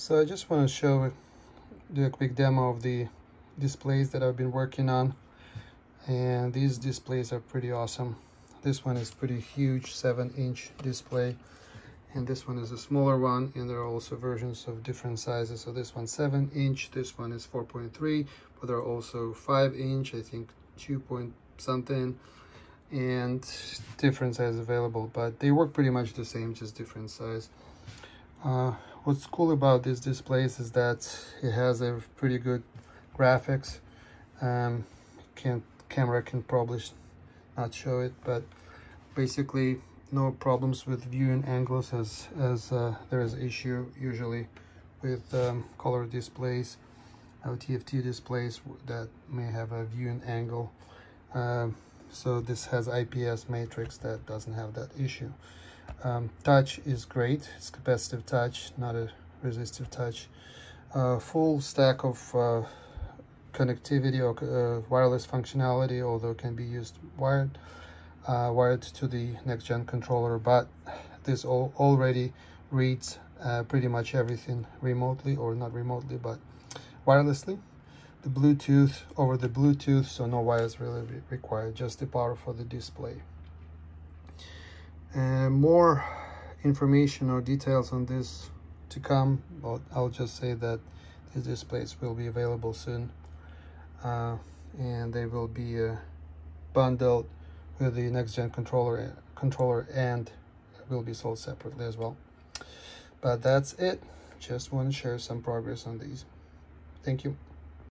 So I just want to show, do a quick demo of the displays that I've been working on. And these displays are pretty awesome. This one is pretty huge, seven inch display. And this one is a smaller one, and there are also versions of different sizes. So this one's seven inch, this one is 4.3, but there are also five inch, I think two point something, and different size available, but they work pretty much the same, just different size. Uh, what's cool about this displays is that it has a pretty good graphics. Um, can camera can probably not show it, but basically no problems with viewing angles as as uh, there is issue usually with um, color displays, uh, TFT displays that may have a viewing angle. Um, so this has IPS matrix that doesn't have that issue. Um, touch is great. It's capacitive touch, not a resistive touch. Uh, full stack of uh, connectivity or uh, wireless functionality, although it can be used wired, uh, wired to the next-gen controller. But this all already reads uh, pretty much everything remotely, or not remotely, but wirelessly the Bluetooth over the Bluetooth, so no wires really required, just the power for the display. And more information or details on this to come, but I'll just say that these displays will be available soon. Uh, and they will be uh, bundled with the next gen controller controller and will be sold separately as well. But that's it. Just want to share some progress on these. Thank you.